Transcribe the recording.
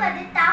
我的刀